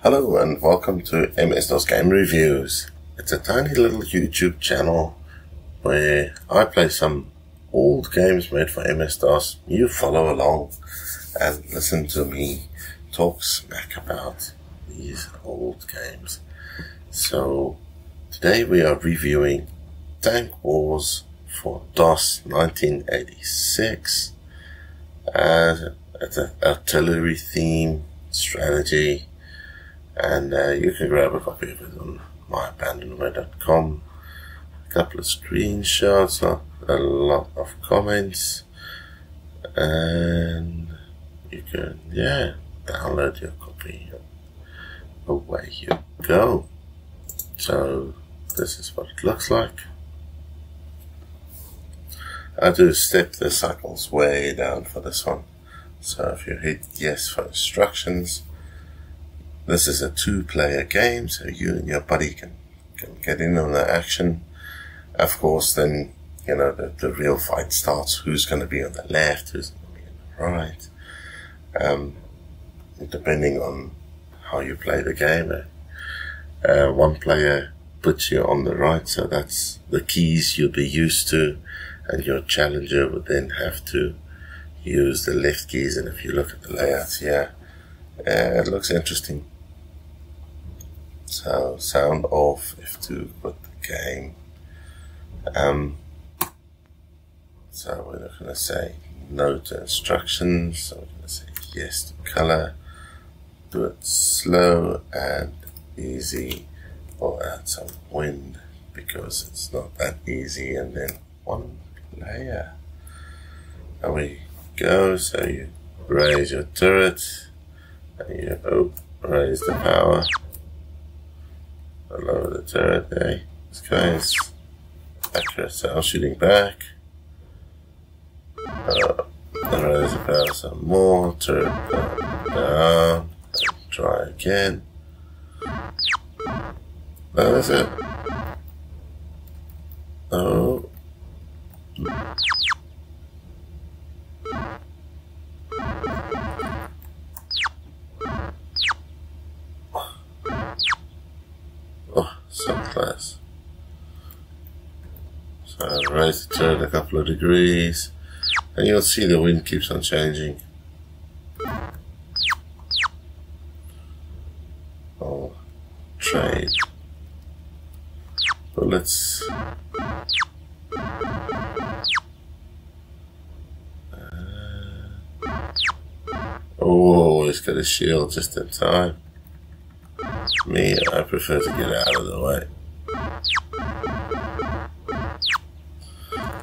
Hello and welcome to MS-DOS Game Reviews. It's a tiny little YouTube channel where I play some old games made for MS-DOS. You follow along and listen to me talk smack about these old games. So today we are reviewing Tank Wars for DOS 1986. Uh, it's an artillery theme strategy and uh, you can grab a copy of it on myabandonware.com. A couple of screenshots, a lot of comments, and you can, yeah, download your copy. Away you go. So, this is what it looks like. I do step the cycles way down for this one. So if you hit yes for instructions, this is a two player game, so you and your buddy can, can get in on the action. Of course, then, you know, the, the real fight starts. Who's going to be on the left? Who's going to be on the right? Um, depending on how you play the game. Uh, one player puts you on the right, so that's the keys you'll be used to, and your challenger would then have to use the left keys. And if you look at the layouts here, uh, it looks interesting. So sound off if to put the game. Um, so we're not going to say no to instructions. So we're going to say yes to color. Do it slow and easy or add some wind because it's not that easy and then one layer. And we go. So you raise your turret and you raise the power lower the turret there. This guy is accurate sound shooting back. Uh, raise the power some more, turret down, try again. That is it. Oh. Class. So I raise the a couple of degrees and you'll see the wind keeps on changing. Oh, trade. So let's uh, Oh, he's got a shield just in time. Me, I prefer to get out of the way.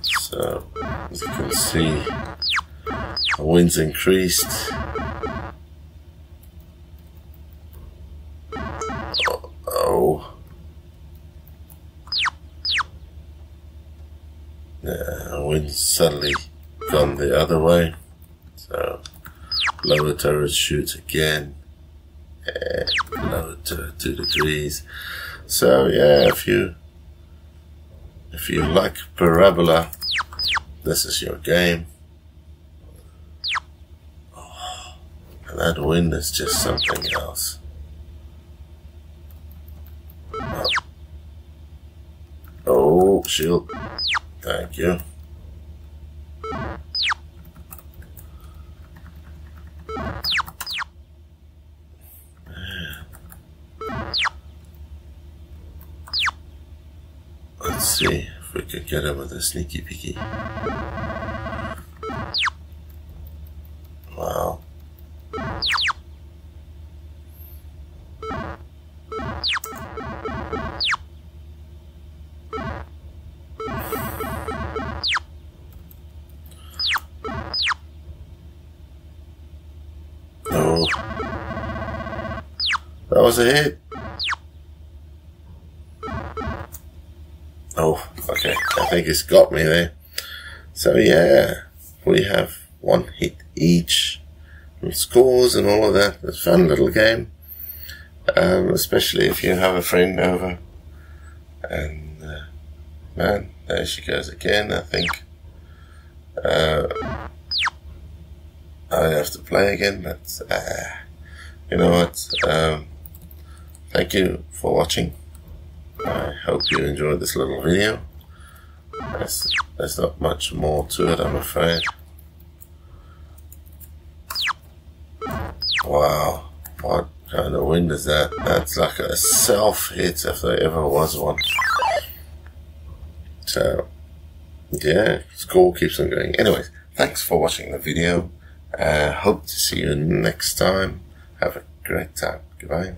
So, as you can see, the wind's increased. Oh. Yeah, the wind's suddenly gone the other way. So, lower turret shoots again. Lower turret two degrees. So yeah, if you if you like Parabola, this is your game. Oh, and that wind is just something else. Oh, oh shield. Thank you. Let's see if we can get him with a sneaky peeky. Wow. Oh. That was a hit. Oh, okay. I think it's got me there. So yeah, we have one hit each. And scores and all of that. It's a fun little game. Um, especially if you have a friend over. And, uh, man, there she goes again, I think. Uh, I have to play again, but, uh, you know what, um, thank you for watching. I hope you enjoyed this little video. There's, there's not much more to it, I'm afraid. Wow, what kind of wind is that? That's like a self hit if there ever was one. So, yeah, school keeps on going. Anyways, thanks for watching the video. Uh, hope to see you next time. Have a great time. Goodbye.